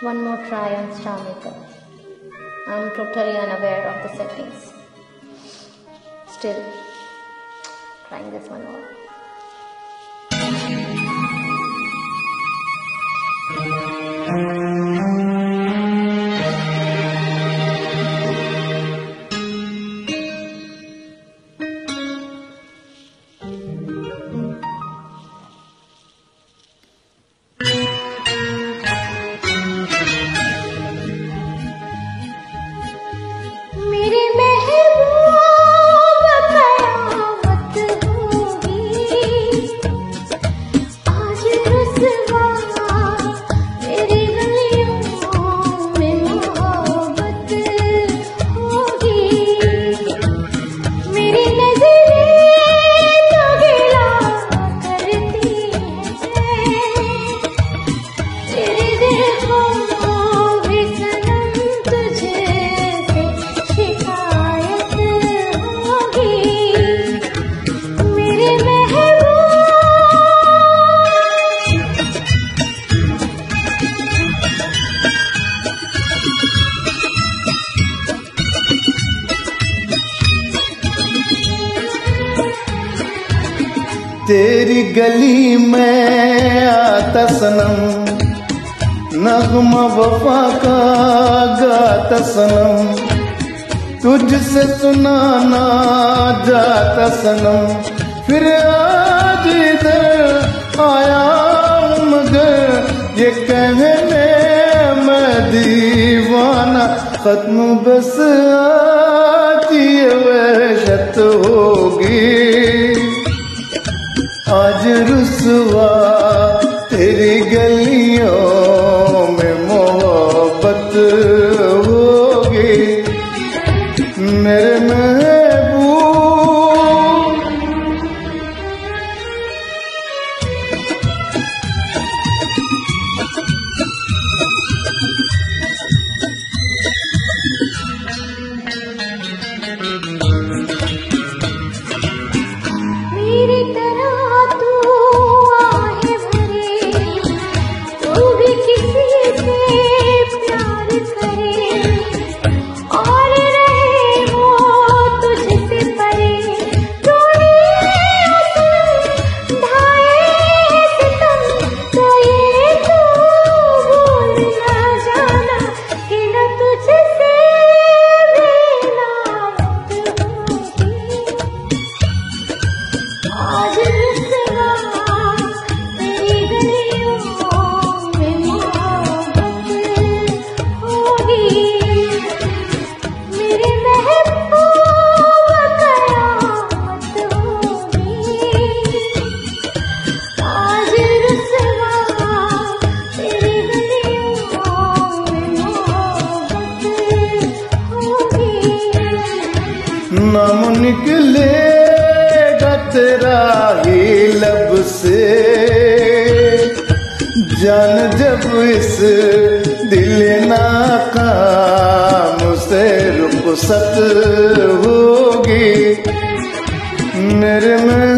One more try on Star Maker. I'm totally unaware of the settings. Still, trying this one more. मेरे तेरी गली में आता सनम, नगमा वफा का गाता सनम, तुझसे सुनाना जाता सनम। फिर आज इधर आया हूँ मगर ये कहने मैं दीवाना, खत्म बस आज ये वहशत होगी। आज रुसवा तेरी गलियों नाम निकलेगा तेरा ही लब से। जान जब इस दिल ना काम से रुखसत होगी। मेरे महबूब